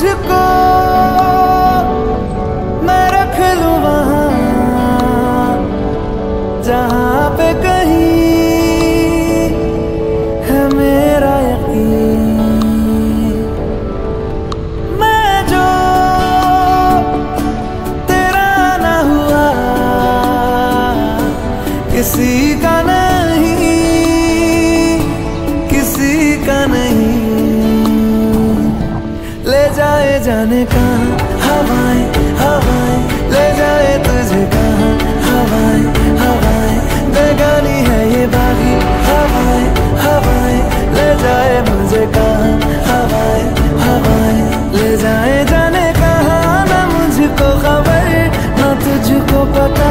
तुझको मैं रख लूँ वहाँ जहाँ जाए जाने का हवाएँ हवाएँ, ले जाए तुझे कहाँ? हवाएँ हवाएँ, बेगानी है ये बागी। हवाएँ हवाएँ, ले जाए मुझे कहाँ? हवाएँ हवाएँ, ले जाए जाने कहाँ? ना मुझको खबर, ना तुझको पता।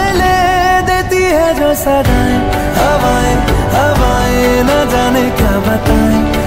सदाएँ हवाएँ हवाएँ न जाने क्या बताएँ।